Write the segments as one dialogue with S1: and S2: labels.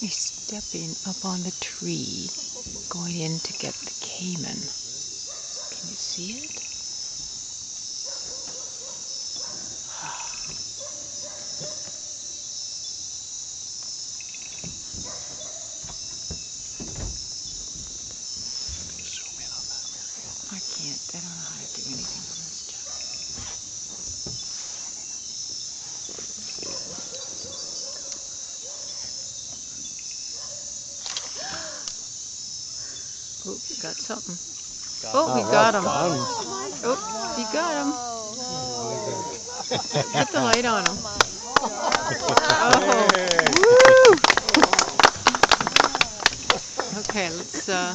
S1: You're stepping up on the tree, going in to get the caiman. Can you see it? Got something. Oh, we got him. Oh, he got him. Put the light on him. Oh, woo! Okay, let's, uh,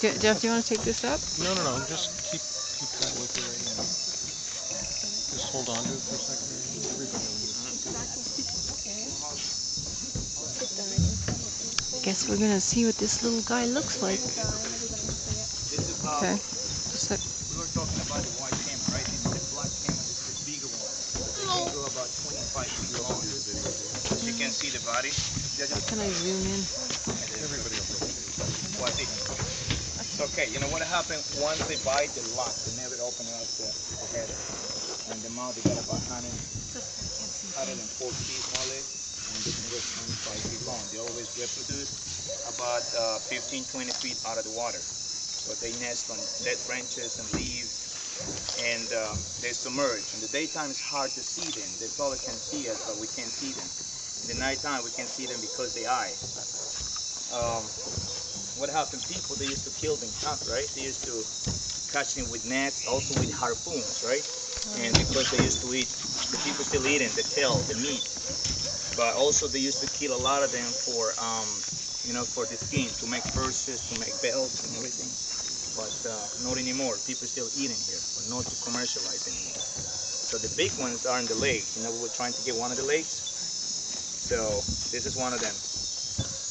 S1: Je- Jeff, do you want to take this up?
S2: No, no, no. Just keep keep that with you right now. Just hold on to it for a second. Everybody
S1: Guess we're gonna see what this little guy looks like. Okay, just a,
S3: We were talking about the white caiman, right? This is the black caiman. This is the bigger one. They can go about 25 feet long. You can see the body.
S1: can I zoom in?
S3: Everybody What they- It's okay. You know what happened? Once they bite, they lock. They never open up the, the head. And the mouth, they got about 100, 104 feet more or less. And they can go 25 feet long. They always reproduce about uh, 15, 20 feet out of the water. So they nest on dead branches and leaves. And uh, they submerge. In the daytime, it's hard to see them. They probably can see us, but we can't see them. In the nighttime, we can see them because they eye. Um, what happened? People they used to kill them, right? They used to catch them with nets, also with harpoons, right? And because they used to eat, the people still eating the tail, the meat. But also they used to kill a lot of them for, um, you know, for the skin, to make purses, to make belts and everything. But uh, not anymore. People still eating here, but not to commercialize anymore. So the big ones are in the lake. You know, we were trying to get one of the lakes. So this is one of them.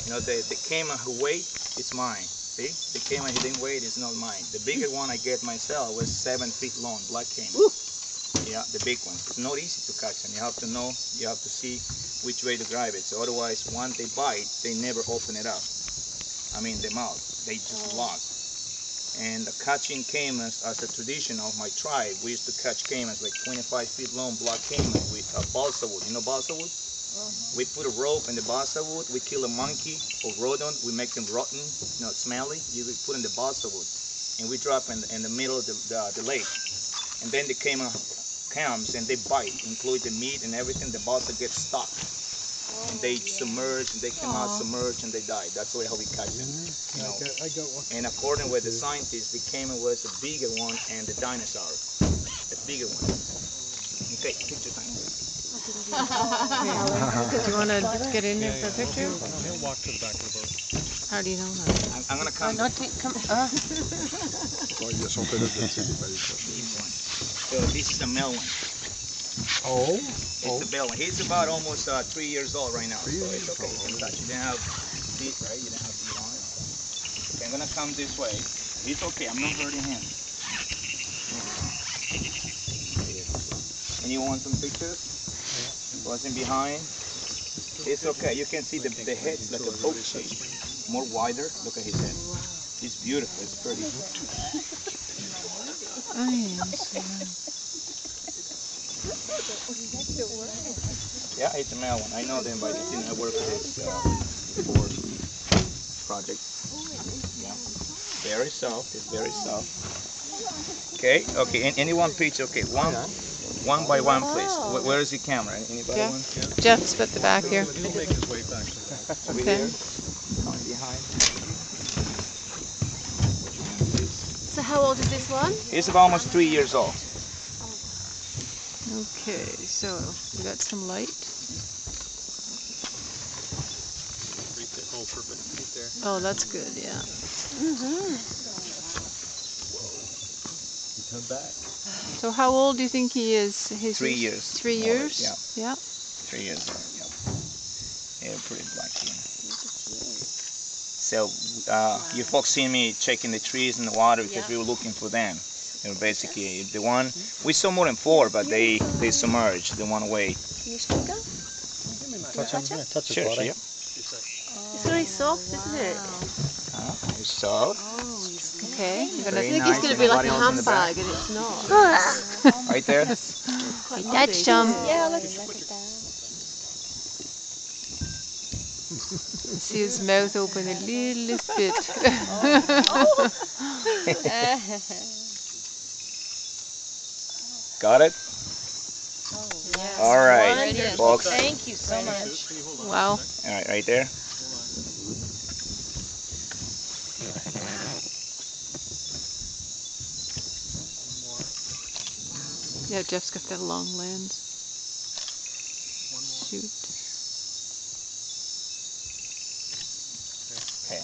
S3: You know, the, the caiman who weighed, it's mine. See? The caiman he didn't weigh it's not mine. The bigger one I get myself was seven feet long, black caiman. Yeah, the big ones. It's not easy to catch them. You have to know, you have to see which way to grab it. So otherwise, once they bite, they never open it up. I mean, the mouth. They just lock. And catching caimans as a tradition of my tribe, we used to catch caimans like 25 feet long black caiman with uh, balsa wood. You know balsa wood? We put a rope in the balsa wood. We kill a monkey or rodent. We make them rotten, you know, smelly. You put in the balsa wood, and we drop in, in the middle of the, the, the lake. And then the caiman comes and they bite, include the meat and everything. The balsa gets stuck, and they submerge and they come out
S1: Aw.
S3: submerged and they die. That's the way how we catch them. You know.
S2: I got, I got one.
S3: And according with the scientists, the caiman was a bigger one and the dinosaur, a bigger one. Okay, picture time.
S1: Do you want to get in there for a picture?
S2: He'll, he'll walk to the back of the boat.
S1: How do you know that?
S3: I'm, I'm gonna come.
S1: No, take, come, uh,
S4: Ouais, il y a son collègue de tir, il va aller chercher.
S3: Keep one. So this is the male one.
S4: Oh,
S3: It's the male one. He's about almost uh, three years old right now. Three So it's okay. You can touch. You didn't have teeth, right? You didn't have teeth on it. Okay, I'm gonna come this way. He's okay. I'm not hurting him. And you want some pictures? Yeah. Wasn't behind. It's okay. You can see the, the head's like a boat shape. More wider. Look at his head. It's beautiful. It's pretty.
S1: I am so-
S3: Yeah, it's a male one. I know them by the thing. I work with this uh, before project. Yeah, very soft. It's very soft. Okay, okay. And any one picture. Okay, one, one by one, please. Where, where is the camera? Anybody
S1: Yeah.
S3: want?
S1: Jeff's at the back here.
S2: He'll make his way back
S3: Over
S1: Okay.
S3: here. Behind.
S5: So how old is this one?
S3: He's about almost three years old.
S1: Okay, so we got some light.
S2: right there. Oh, perfect. Right there.
S1: Oh, that's good, yeah.
S4: come back.
S1: So how old do you think he is? He's
S3: Three years.
S1: Three
S3: more
S1: years?
S3: Yeah,
S1: Yeah.
S3: three years. Yeah, yeah pretty black. Yeah. So uh, you folks see me checking the trees and the water because we were looking for them. You know, basically, the one we saw more than four, but they they submerged. the one away.
S5: Can you speak up?
S4: Touch him, yeah, touch his
S3: Sure,
S4: body.
S3: yeah.
S5: It's very soft, isn't it?
S3: Huh? It's soft.
S1: Okay, you're
S5: I
S1: gonna
S3: Very
S5: think
S3: nice.
S5: it's going to be like a
S3: Anybody else in the back?
S5: handbag, and it's not.
S3: Right there.
S5: Quite
S1: touched
S5: lovely,
S1: him.
S6: Yeah, let's look at that.
S1: see his mouth open a little bit. Oh.
S3: Got it?
S6: Yes.
S3: All right,
S6: Wonderful.
S3: folks.
S6: Thank you so much.
S1: wow.
S3: All right, right there.
S1: Yeah, Jeff's got that long lens. Shoot. Okay.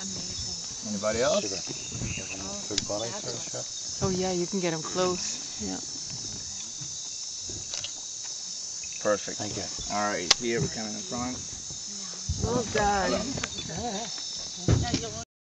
S1: Amazing.
S3: Anybody else?
S1: Oh, oh yeah, you can get him close. Yeah.
S3: Perfect. Thank you. All right, here we're coming in front.
S5: Well done.